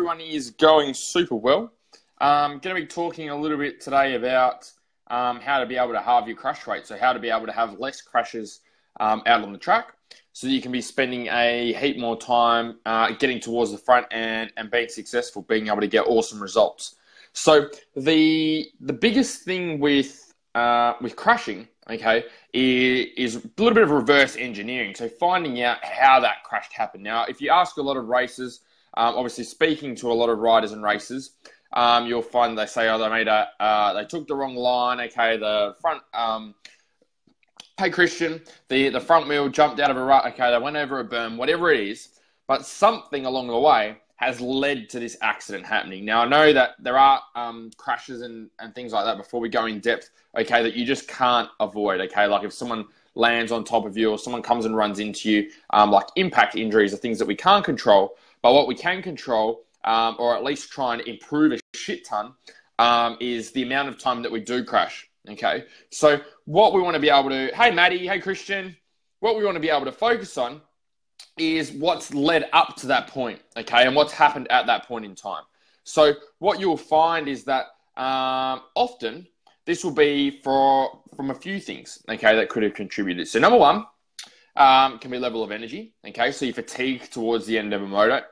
everyone is going super well. I'm um, going to be talking a little bit today about um, how to be able to halve your crash rate. So, how to be able to have less crashes um, out on the track so you can be spending a heap more time uh, getting towards the front and, and being successful, being able to get awesome results. So, the, the biggest thing with, uh, with crashing, okay, is, is a little bit of reverse engineering. So, finding out how that crash happened. Now, if you ask a lot of racers, um, obviously speaking to a lot of riders and racers, um, you'll find they say, oh, they made a, uh, they took the wrong line. Okay, the front, um, hey Christian, the the front wheel jumped out of a rut. Okay, they went over a berm, whatever it is, but something along the way has led to this accident happening. Now I know that there are um, crashes and, and things like that before we go in depth. Okay, that you just can't avoid. Okay, like if someone lands on top of you or someone comes and runs into you, um, like impact injuries are things that we can't control. But what we can control um, or at least try and improve a shit ton, um, is the amount of time that we do crash. Okay. So, what we want to be able to, hey, Maddie, hey, Christian, what we want to be able to focus on is what's led up to that point. Okay. And what's happened at that point in time. So, what you'll find is that um, often this will be for from a few things, okay, that could have contributed. So, number one, um, can be level of energy. Okay, so you fatigue towards the end of a moto.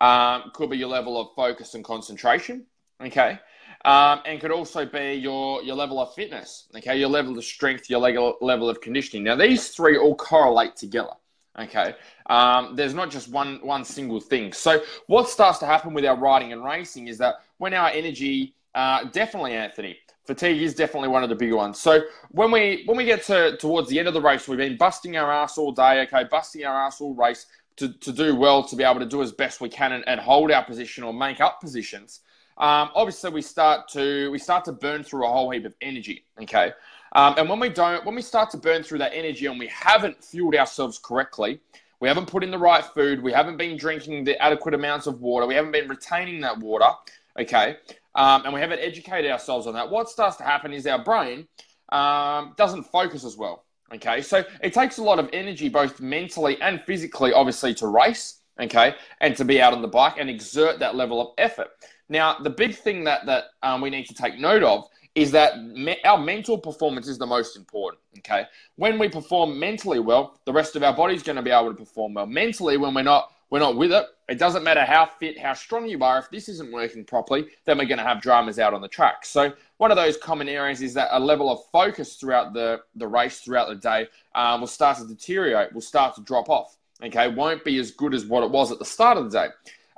Um, could be your level of focus and concentration. Okay. Um, and could also be your, your level of fitness. Okay. Your level of strength, your level level of conditioning. Now, these three all correlate together. Okay. Um, there's not just one, one single thing. So, what starts to happen with our riding and racing is that when our energy, uh, definitely, Anthony, fatigue is definitely one of the bigger ones. So when we when we get to towards the end of the race, we've been busting our ass all day, okay, busting our ass all race to, to do well, to be able to do as best we can and, and hold our position or make up positions. Um, obviously, we start to we start to burn through a whole heap of energy. Okay, um, and when we don't, when we start to burn through that energy and we haven't fueled ourselves correctly, we haven't put in the right food, we haven't been drinking the adequate amounts of water, we haven't been retaining that water. Okay, um, and we haven't educated ourselves on that. What starts to happen is our brain um, doesn't focus as well. Okay, so it takes a lot of energy, both mentally and physically, obviously, to race. Okay, and to be out on the bike and exert that level of effort. Now, the big thing that that um, we need to take note of is that me- our mental performance is the most important. Okay, when we perform mentally well, the rest of our body is going to be able to perform well. Mentally, when we're not we're not with it. It doesn't matter how fit, how strong you are. If this isn't working properly, then we're going to have dramas out on the track. So one of those common areas is that a level of focus throughout the, the race, throughout the day, um, will start to deteriorate, will start to drop off. Okay, won't be as good as what it was at the start of the day.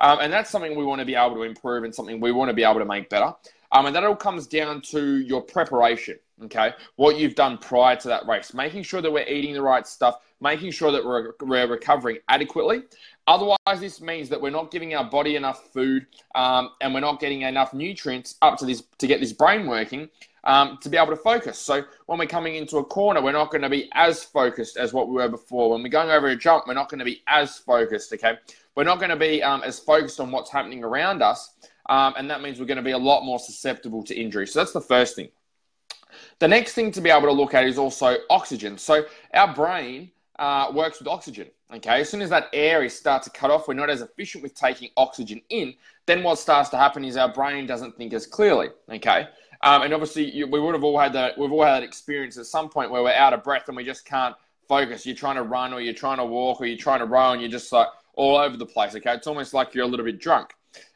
Um, and that's something we want to be able to improve and something we want to be able to make better. Um, and that all comes down to your preparation, okay? What you've done prior to that race, making sure that we're eating the right stuff, making sure that we're, we're recovering adequately. Otherwise, this means that we're not giving our body enough food um, and we're not getting enough nutrients up to this to get this brain working um, to be able to focus. So when we're coming into a corner, we're not going to be as focused as what we were before. When we're going over a jump, we're not going to be as focused. Okay, we're not going to be um, as focused on what's happening around us, um, and that means we're going to be a lot more susceptible to injury. So that's the first thing. The next thing to be able to look at is also oxygen. So our brain uh, works with oxygen. Okay, as soon as that air is start to cut off, we're not as efficient with taking oxygen in. Then what starts to happen is our brain doesn't think as clearly. Okay, um, and obviously you, we would have all had that. We've all had that experience at some point where we're out of breath and we just can't focus. You're trying to run or you're trying to walk or you're trying to row and you're just like all over the place. Okay, it's almost like you're a little bit drunk.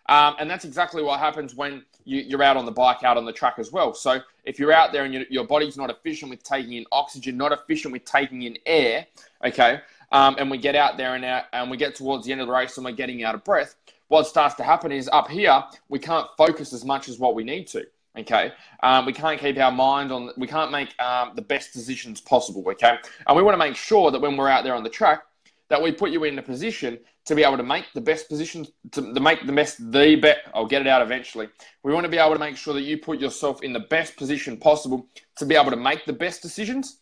Um, and that's exactly what happens when you, are out on the bike, out on the track as well. So if you're out there and you, your body's not efficient with taking in oxygen, not efficient with taking in air, okay, um, and we get out there and, out, and we get towards the end of the race and we're getting out of breath, what starts to happen is up here, we can't focus as much as what we need to. Okay, um, we can't keep our mind on. We can't make um, the best decisions possible. Okay, and we want to make sure that when we're out there on the track, that we put you in a position to be able to make the best positions, to, to make the best, the bet. I'll get it out eventually. We want to be able to make sure that you put yourself in the best position possible to be able to make the best decisions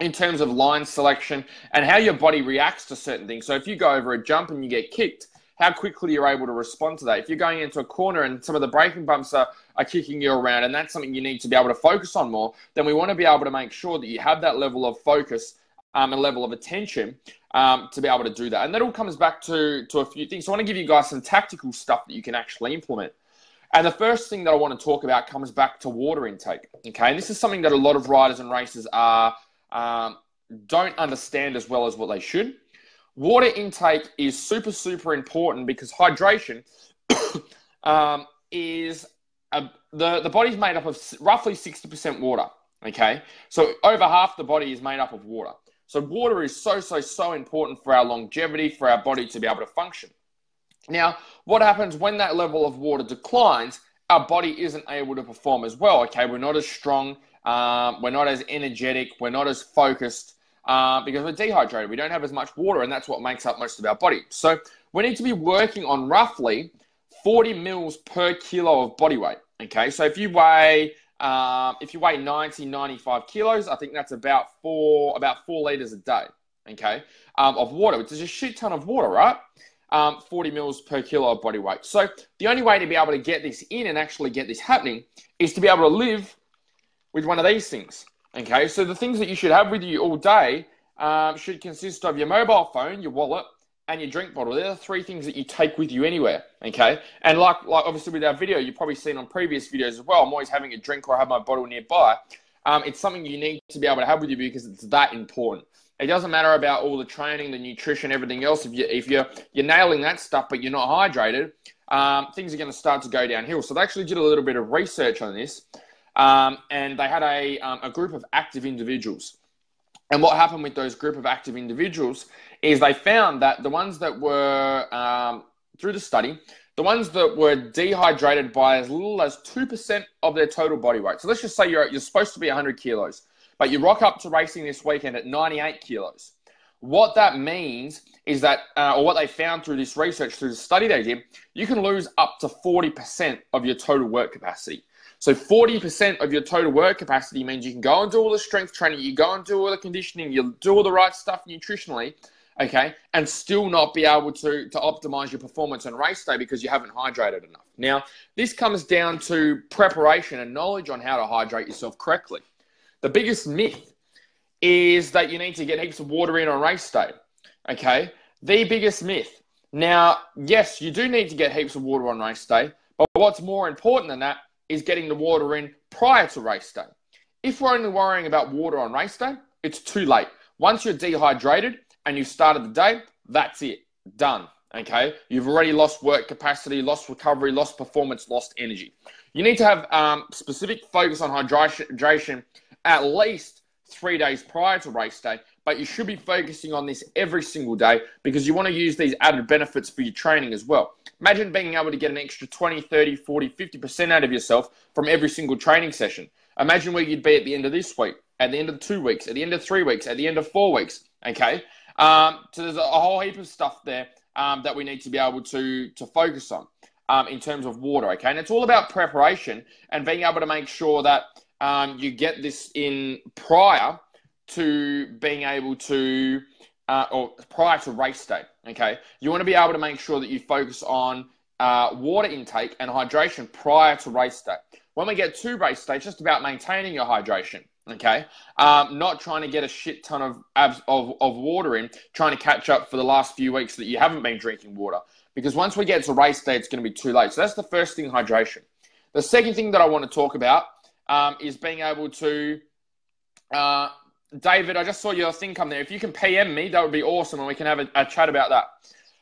in terms of line selection and how your body reacts to certain things. So if you go over a jump and you get kicked, how quickly you're able to respond to that. If you're going into a corner and some of the braking bumps are, are kicking you around and that's something you need to be able to focus on more, then we want to be able to make sure that you have that level of focus um, and level of attention um, to be able to do that. And that all comes back to, to a few things. So I want to give you guys some tactical stuff that you can actually implement. And the first thing that I want to talk about comes back to water intake. Okay, and this is something that a lot of riders and racers are um, don't understand as well as what they should. Water intake is super super important because hydration um, is a, the the body's made up of roughly sixty percent water. Okay, so over half the body is made up of water. So water is so, so, so important for our longevity, for our body to be able to function. Now, what happens when that level of water declines? Our body isn't able to perform as well. Okay, we're not as strong, um, we're not as energetic, we're not as focused uh, because we're dehydrated. We don't have as much water, and that's what makes up most of our body. So we need to be working on roughly 40 mils per kilo of body weight. Okay, so if you weigh um, if you weigh 90, 95 kilos, I think that's about four, about four liters a day, okay, um, of water, which is a shit ton of water, right? Um, 40 mils per kilo of body weight. So the only way to be able to get this in and actually get this happening is to be able to live with one of these things, okay? So the things that you should have with you all day um, should consist of your mobile phone, your wallet, and your drink bottle. They're the three things that you take with you anywhere. Okay. And like like obviously with our video, you've probably seen on previous videos as well. I'm always having a drink or I have my bottle nearby. Um, it's something you need to be able to have with you because it's that important. It doesn't matter about all the training, the nutrition, everything else. If you if you're you're nailing that stuff, but you're not hydrated, um, things are going to start to go downhill. So they actually did a little bit of research on this, um, and they had a um, a group of active individuals. And what happened with those group of active individuals is they found that the ones that were um, through the study, the ones that were dehydrated by as little as two percent of their total body weight. So let's just say you're you're supposed to be 100 kilos, but you rock up to racing this weekend at 98 kilos. What that means is that, uh, or what they found through this research, through the study they did, you can lose up to 40% of your total work capacity. So 40% of your total work capacity means you can go and do all the strength training, you go and do all the conditioning, you do all the right stuff nutritionally, okay, and still not be able to, to optimize your performance on race day because you haven't hydrated enough. Now, this comes down to preparation and knowledge on how to hydrate yourself correctly. The biggest myth is that you need to get heaps of water in on race day, okay? The biggest myth. Now, yes, you do need to get heaps of water on race day, but what's more important than that is getting the water in prior to race day. If we're only worrying about water on race day, it's too late. Once you're dehydrated and you've started the day, that's it. Done. Okay. You've already lost work capacity, lost recovery, lost performance, lost energy. You need to have um, specific focus on hydration at least three days prior to race day, but you should be focusing on this every single day because you want to use these added benefits for your training as well. Imagine being able to get an extra 20, 30, 40, 50% out of yourself from every single training session. Imagine where you'd be at the end of this week, at the end of two weeks, at the end of three weeks, at the end of four weeks. Okay. Um, so there's a whole heap of stuff there um, that we need to be able to, to focus on um, in terms of water. Okay. And it's all about preparation and being able to make sure that um, you get this in prior to being able to, uh, or prior to race day. Okay, you want to be able to make sure that you focus on uh, water intake and hydration prior to race day. When we get to race day, it's just about maintaining your hydration. Okay, um, not trying to get a shit ton of, abs- of of water in, trying to catch up for the last few weeks that you haven't been drinking water. Because once we get to race day, it's going to be too late. So that's the first thing, hydration. The second thing that I want to talk about um, is being able to uh, David, I just saw your thing come there. If you can PM me, that would be awesome, and we can have a, a chat about that.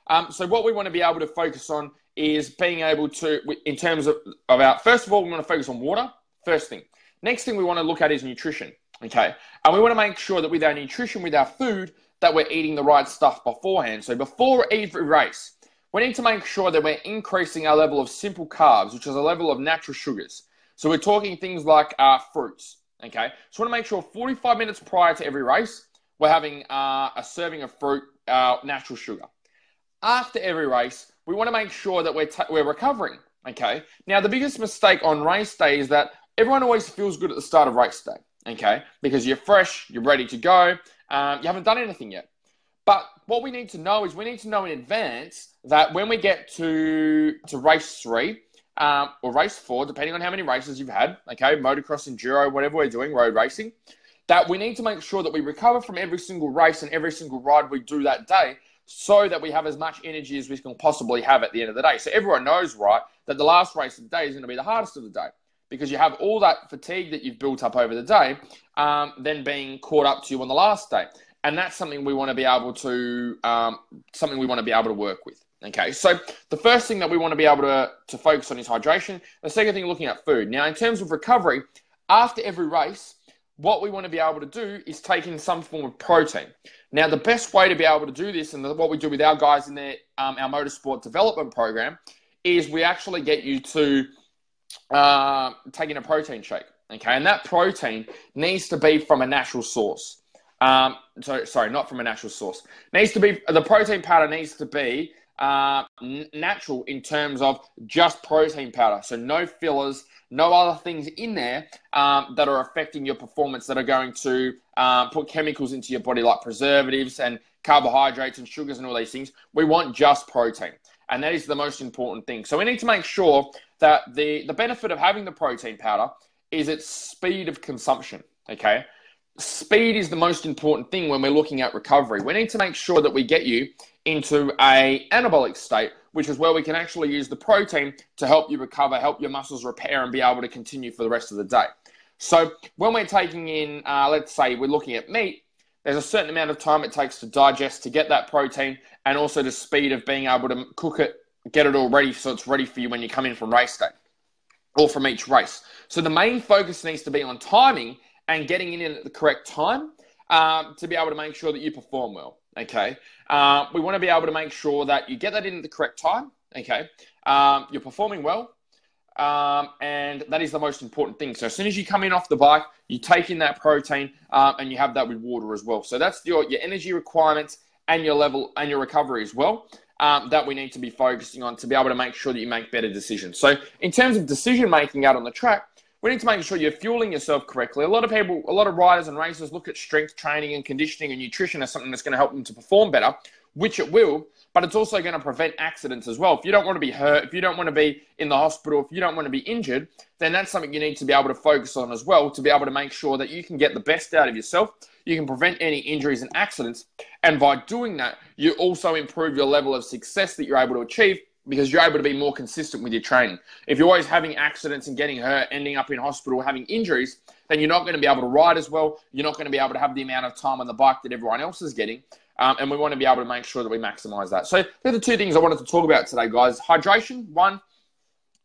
Um, so, what we want to be able to focus on is being able to, in terms of our first of all, we want to focus on water, first thing. Next thing we want to look at is nutrition, okay? And we want to make sure that with our nutrition, with our food, that we're eating the right stuff beforehand. So, before every race, we need to make sure that we're increasing our level of simple carbs, which is a level of natural sugars. So, we're talking things like uh, fruits, Okay, so I want to make sure 45 minutes prior to every race, we're having uh, a serving of fruit, uh, natural sugar. After every race, we want to make sure that we're, t- we're recovering. Okay, now the biggest mistake on race day is that everyone always feels good at the start of race day. Okay, because you're fresh, you're ready to go, um, you haven't done anything yet. But what we need to know is we need to know in advance that when we get to to race three, um, or race four, depending on how many races you've had. Okay, motocross, enduro, whatever we're doing, road racing. that we need to make sure that we recover from every single race and every single ride we do that day so that we have as much energy as we can possibly have at the end of the day. So everyone knows, right, that the last race of the day is going to be the hardest of the day because you have all that fatigue that you've built up over the day, um, then being caught up to you on the last day, and that's something we want to be able to um, something we want to be able to work with. Okay, so the first thing that we want to be able to, to focus on is hydration. The second thing, looking at food. Now, in terms of recovery, after every race, what we want to be able to do is take in some form of protein. Now, the best way to be able to do this, and what we do with our guys in their, um, our motorsport development program, is we actually get you to uh, taking a protein shake. Okay, and that protein needs to be from a natural source. Um, so, sorry, not from a natural source. Needs to be the protein powder needs to be uh, natural in terms of just protein powder. So no fillers, no other things in there um, that are affecting your performance that are going to um, put chemicals into your body like preservatives and carbohydrates and sugars and all these things. We want just protein. And that is the most important thing. So we need to make sure that the, the benefit of having the protein powder is its speed of consumption. Okay. Speed is the most important thing when we're looking at recovery. We need to make sure that we get you into a anabolic state, which is where we can actually use the protein to help you recover, help your muscles repair, and be able to continue for the rest of the day. So when we're taking in, uh, let's say we're looking at meat, there's a certain amount of time it takes to digest to get that protein, and also the speed of being able to cook it, get it all ready so it's ready for you when you come in from race day or from each race. So the main focus needs to be on timing and getting in at the correct time um, to be able to make sure that you perform well. Okay. Uh, we want to be able to make sure that you get that in at the correct time. Okay. Um, you're performing well. Um, and that is the most important thing. So as soon as you come in off the bike, you take in that protein um, and you have that with water as well. So that's your, your energy requirements and your level and your recovery as well. Um, that we need to be focusing on to be able to make sure that you make better decisions. So, in terms of decision making out on the track, we need to make sure you're fueling yourself correctly. A lot of people, a lot of riders and racers look at strength training and conditioning and nutrition as something that's going to help them to perform better, which it will, but it's also going to prevent accidents as well. If you don't want to be hurt, if you don't want to be in the hospital, if you don't want to be injured, then that's something you need to be able to focus on as well to be able to make sure that you can get the best out of yourself. You can prevent any injuries and accidents. And by doing that, you also improve your level of success that you're able to achieve because you're able to be more consistent with your training. If you're always having accidents and getting hurt, ending up in hospital, having injuries, then you're not going to be able to ride as well. You're not going to be able to have the amount of time on the bike that everyone else is getting. Um, and we want to be able to make sure that we maximize that. So, they're the two things I wanted to talk about today, guys hydration, one,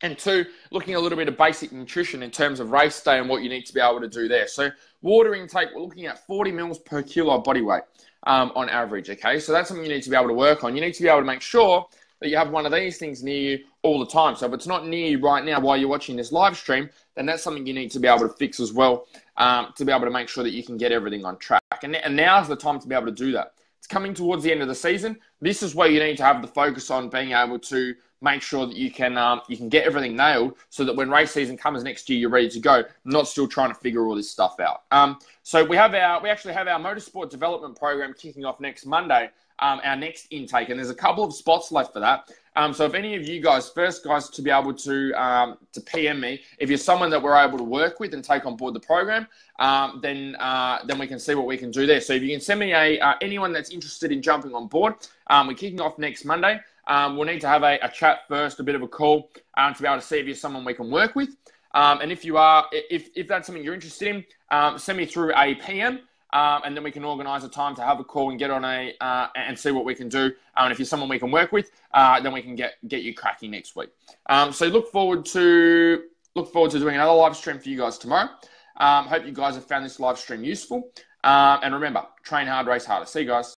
and two, looking a little bit of basic nutrition in terms of race day and what you need to be able to do there. So, water intake, we're looking at 40 mils per kilo body weight um, on average. Okay, so that's something you need to be able to work on. You need to be able to make sure that you have one of these things near you all the time. So if it's not near you right now while you're watching this live stream, then that's something you need to be able to fix as well um, to be able to make sure that you can get everything on track. And, and now's the time to be able to do that. It's coming towards the end of the season. This is where you need to have the focus on being able to make sure that you can um, you can get everything nailed so that when race season comes next year, you're ready to go. Not still trying to figure all this stuff out. Um, so we have our we actually have our motorsport development program kicking off next Monday um, our next intake, and there's a couple of spots left for that. Um, so if any of you guys, first guys, to be able to um, to PM me, if you're someone that we're able to work with and take on board the program, um, then uh, then we can see what we can do there. So if you can send me a uh, anyone that's interested in jumping on board, um, we're kicking off next Monday. Um, we'll need to have a, a, chat first, a bit of a call um, to be able to see if you're someone we can work with. and if you are, if if that's something you're interested in, send me through a PM um, and then we can organise a time to have a call and get on a uh, and see what we can do. Um, and if you're someone we can work with, uh, then we can get get you cracking next week. Um, so look forward to look forward to doing another live stream for you guys tomorrow. Um, hope you guys have found this live stream useful. Um, and remember, train hard, race harder. See you guys.